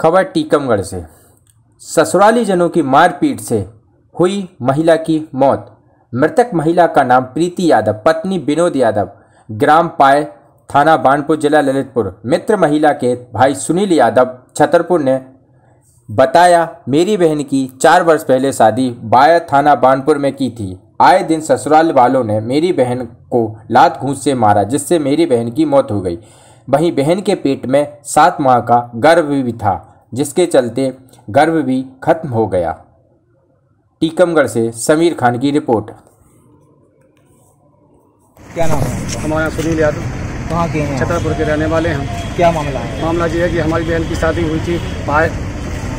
खबर टीकमगढ़ से। ससुराली जनों की मारपीट से हुई महिला की मौत। मृतक महिला का नाम प्रीति यादव, पत्नी विनोद यादव, ग्राम पाए, थाना बानपुर, जिला ललितपुर। मित्र महिला के भाई सुनील यादव छतरपुर ने बताया, मेरी बहन की चार वर्ष पहले शादी बाया थाना बानपुर में की थी। आए दिन ससुराल वालों ने मेरी बहन को लात घूंस से मारा, जिससे मेरी बहन की मौत हो गई। वहीं बहन के पेट में सात माह का गर्भ भी था जिसके चलते गर्भ भी खत्म हो गया। टीकमगढ़ से समीर खान की रिपोर्ट। क्या नाम है हमारे सुनील यादव। कहाँ के हैं छतरपुर के रहने वाले हैं क्या मामला है? मामला ये है कि हमारी बहन की शादी हुई थी पाए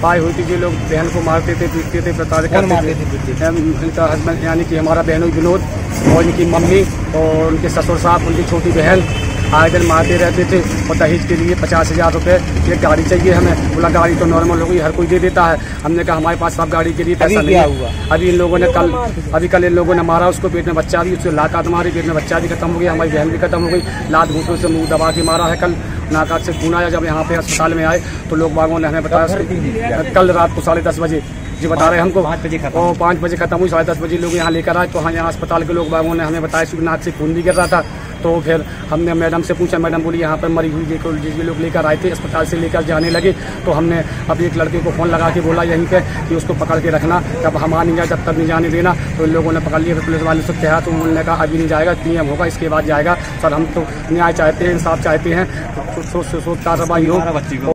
पाए हुई थी जो लोग बहन को मारते थे पीटते थे प्रताड़ित करते थे? इनका हस्बैंड यानी कि हमारा बहनों विनोद और इनकी मम्मी और उनके ससुर साहब उनकी छोटी बहन आए दिन मारते रहते थे और दहेज के लिए पचास हज़ार रुपये एक गाड़ी चाहिए हमें। बोला गाड़ी तो नॉर्मल हो गई हर कोई दे देता है। हमने कहा हमारे पास सब गाड़ी के लिए पैसा नहीं हुआ? अभी इन लोगों ने कल अभी कल इन लोगों ने मारा उसको पेट में बच्चा भी उससे लाकात मारी पेट में बच्चा भी खत्म हो गया हमारी बहन भी खत्म हो गई। लात घूटों से मुँह दबा के मारा है कल। नाका से खून आया जब यहाँ पे अस्पताल में आए तो लोग बागों ने हमें बताया कल रात को साढ़े दस बजे। जी बता रहे हैं हमको। पाँच बजे खत्म। पाँच बजे खत्म हुई साढ़े दस बजे लोग यहाँ लेकर आए तो हाँ यहाँ अस्पताल के लोग बागों ने हमें बताया नाक से खून भी गिर रहा था। तो फिर हमने मैडम से पूछा मैडम बोली यहाँ पर मरी हुई भी लोग लेकर आए थे अस्पताल से लेकर जाने लगे तो हमने अभी एक लड़के को फ़ोन लगा के बोला यहीं पर कि उसको पकड़ के रखना जब हम आ नहीं जाए जब तक नहीं जाने देना तो इन लोगों ने पकड़ लिया फिर पुलिस वाले से कहा तो उन्होंने कहा अभी नहीं जाएगा पीएम होगा इसके बाद जाएगा सर हम तो न्याय चाहते हैं इंसाफ चाहते हैं तो सोच सोच कार्रवाई हो